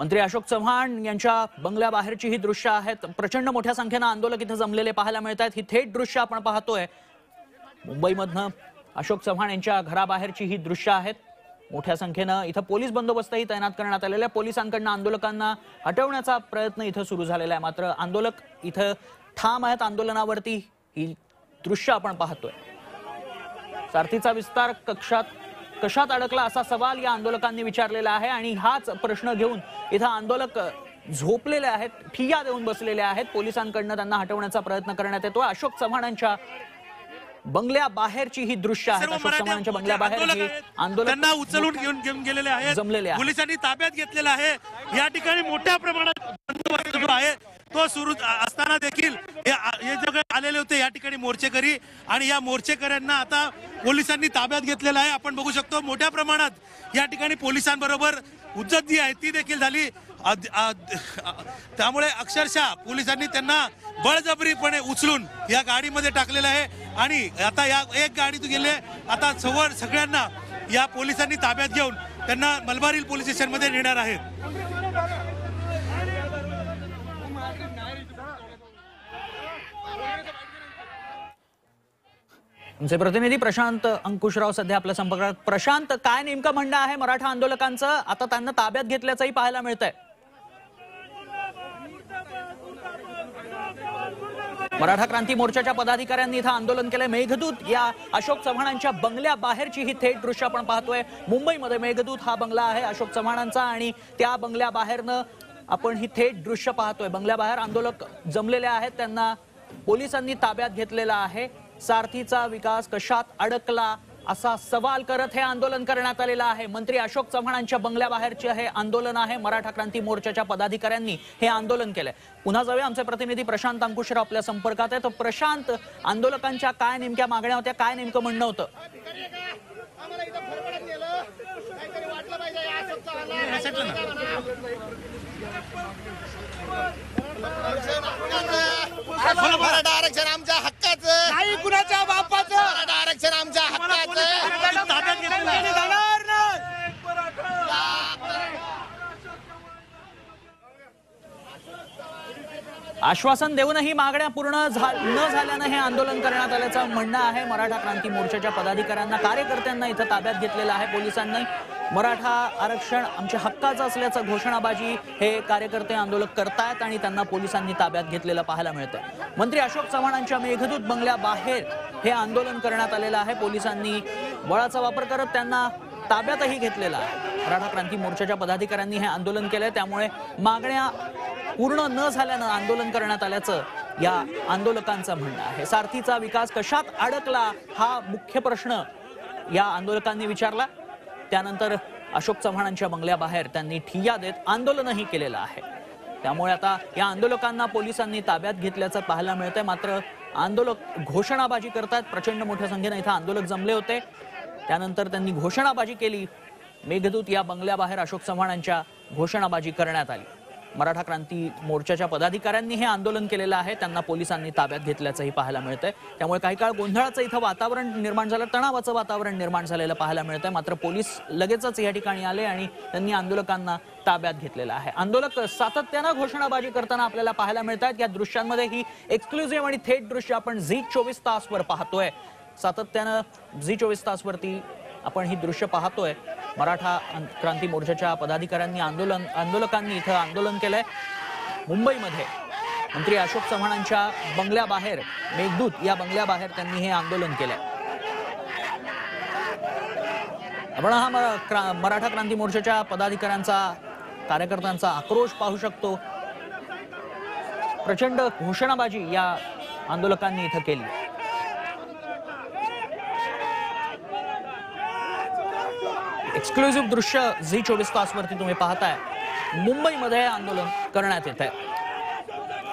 मंत्री अशोक चव्हाण यांच्या बंगल्याबाहेरची ही दृश्य आहेत. प्रचंड मोठ्या संख्येनं आंदोलक इथं जमलेले पाहायला मिळत आहेत. ही थेट दृश्य आपण पाहतोय. मुंबईमधनं अशोक चव्हाण यांच्या घराबाहेरची ही दृश्य आहेत. मोठ्या संख्येनं इथं पोलीस बंदोबस्तही तैनात करण्यात आलेला आहे पोलिसांकडनं आंदोलकांना हटवण्याचा प्रयत्न इथं सुरू झालेला आहे. मात्र आंदोलक इथं ठाम आहेत. आंदोलनावरती ही दृश्य आपण पाहतोय. सारथीचा विस्तार कक्षात कशात अडकला असा सवाल या आंदोलकांनी विचारलेला आहे आणि हाच प्रश्न घेऊन इथं आंदोलक झोपलेले आहेत ठिय्या देऊन बसलेले आहेत. पोलिसांकडनं त्यांना हटवण्याचा प्रयत्न करण्यात येतो अशोक चव्हाणांच्या बंगल्या बाहेरची ही दृश्य आहेत. अशोक चव्हाणांच्या बंगल्या बाहेर आंदोलक आहेत. आंदोलक त्यांना उचलून घेऊन घेऊन गेलेले आहेत. जमलेले. पोलिसांनी ताब्यात घेतलेला आहे. या ठिकाणी मोठ्या प्रमाणात बंदोबस्त जो आहे तो सुरू असताना देखील हे जे आलेले होते या ठिकाणी मोर्चेकरी आणि या मोर्चेकऱ्यांना आता पोलिसांनी ताब्यात घेतलेला आहे. आपण बघू शकतो मोठ्या प्रमाणात या ठिकाणी पोलिसांबरोबर उज्जत जी आहे ती देखील झाली. त्यामुळे अक्षरशः पोलिसांनी त्यांना बळजबरीपणे उचलून या गाडीमध्ये टाकलेलं आहे. आणि आता या एक गाडी गेले आता सवर सगळ्यांना या पोलिसांनी ताब्यात घेऊन त्यांना मलबारील पोलीस स्टेशनमध्ये नेणार आहेत आमचे प्रतिनिधी प्रशांत अंकुशराव सध्या आपल्या संपर्कात. प्रशांत काय नेमकं म्हणणं आहे मराठा आंदोलकांचं? आता त्यांना ताब्यात घेतल्याचंही पाहायला मिळतंय. मराठा क्रांती मोर्चाच्या पदाधिकाऱ्यांनी इथं आंदोलन केलंय. मेघदूत या अशोक चव्हाणांच्या बंगल्याबाहेरची ही थेट दृश्य आपण पाहतोय. मुंबईमध्ये मेघदूत हा बंगला आहे अशोक चव्हाणांचा आणि त्या बंगल्याबाहेरनं आपण ही थेट दृश्य पाहतोय. बंगल्याबाहेर आंदोलक जमलेले आहेत. त्यांना पोलिसांनी ताब्यात घेतलेला आहे. सारथीचा विकास कशात अडकला असा सवाल करत हे आंदोलन करण्यात आलेलं आहे. मंत्री अशोक चव्हाणांच्या बंगल्याबाहेरचे हे आंदोलन आहे. मराठा क्रांती मोर्चाच्या पदाधिकाऱ्यांनी हे आंदोलन केलंय. पुन्हा जाऊया. आमचे प्रतिनिधी प्रशांत अंकुशराव आपल्या संपर्कात आहे तर प्रशांत आंदोलकांच्या काय नेमक्या मागण्या होत्या? काय नेमकं म्हणणं होतं? आरक्षण आमच्या कुणाच्या बापाचं मराठा आरक्षण आमच्या हक्काचं ताब्यात घेतलेलं आहे. आश्वासन देऊनही मागण्या पूर्ण झा- न झाल्यानं हे आंदोलन करण्यात आल्याचं म्हणणं आहे. मराठा क्रांती मोर्चाच्या पदाधिकाऱ्यांना कार्यकर्त्यांना इथं ताब्यात घेतलेलं आहे पोलिसांनी. मराठा आरक्षण आमच्या हक्काचं असल्याचं घोषणाबाजी हे कार्यकर्ते आंदोलक करतायत आणि त्यांना पोलिसांनी ताब्यात घेतलेलं पाहायला मिळतं मंत्री अशोक चव्हाणांच्या मेघदूत बंगल्याबाहेर हे आंदोलन करण्यात आलेलं आहे. पोलिसांनी बळाचा वापर करत त्यांना ताब्यातही घेतलेला आहे. मराठा क्रांती मोर्चाच्या पदाधिकाऱ्यांनी हे आंदोलन केलं त्यामुळे मागण्या पूर्ण न झाल्यानं आंदोलन करण्यात आल्याचं या आंदोलकांचं म्हणणं आहे. सारथीचा विकास कशात अडकला हा मुख्य प्रश्न या आंदोलकांनी विचारला. त्यानंतर अशोक चव्हाणांच्या बंगल्याबाहेर त्यांनी ठिय्या देत आंदोलनही केलेलं आहे. त्यामुळे आता या आंदोलकांना पोलिसांनी ताब्यात घेतल्याचं पाहायला मिळतंय. मात्र आंदोलक घोषणाबाजी करतात प्रचंड मोठ्या संख्येनं इथं आंदोलक जमले होते. त्यानंतर त्यांनी घोषणाबाजी केली. मेघदूत या बंगल्याबाहेर अशोक चव्हाणांच्या घोषणाबाजी करण्यात आली. मराठा क्रांती मोर्चाच्या पदाधिकाऱ्यांनी हे आंदोलन केलेलं आहे. त्यांना पोलिसांनी ताब्यात घेतल्याचंही पाहायला मिळतंय. त्यामुळे काही काळ गोंधळाचं इथं वातावरण निर्माण झालं तणावाचं वातावरण निर्माण झालेलं पाहायला मिळतंय. मात्र पोलीस लगेचच या ठिकाणी आले आणि त्यांनी आंदोलकांना ताब्यात घेतलेलं आहे. आंदोलक सातत्यानं घोषणाबाजी करताना आपल्याला पाहायला मिळत आहेत या दृश्यांमध्ये ही एक्सक्लुझिव्ह आणि थेट दृश्य आपण झी चोवीस तासवर पाहतोय. सातत्यानं झी चोवीस तासवरती आपण ही दृश्य पाहतोय. मराठा क्रांती मोर्चाच्या पदाधिकाऱ्यांनी आंदोलन आंदोलकांनी इथं आंदोलन केलंय. मुंबईमध्ये मंत्री अशोक चव्हाणांच्या बंगल्याबाहेर मेघदूत या बंगल्याबाहेर त्यांनी हे आंदोलन केलंय. आपण हा मरा- मराठा क्रांती मोर्चाच्या पदाधिकाऱ्यांचा कार्यकर्त्यांचा आक्रोश पाहू शकतो. प्रचंड घोषणाबाजी या आंदोलकांनी इथं केली. एक्सक्लुझिव्ह दृश्य झी चोवीस तासवरती तुम्ही पाहताय. मुंबईमध्ये आंदोलन करण्यात येत आहे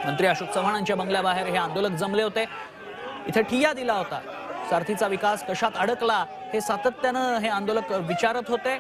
मंत्री अशोक चव्हाणांच्या बंगल्याबाहेर हे आंदोलक जमले होते. इथे ठिय्या दिला होता. सारथीचा विकास कशात अडकला हे सातत्यानं हे आंदोलक विचारत होते.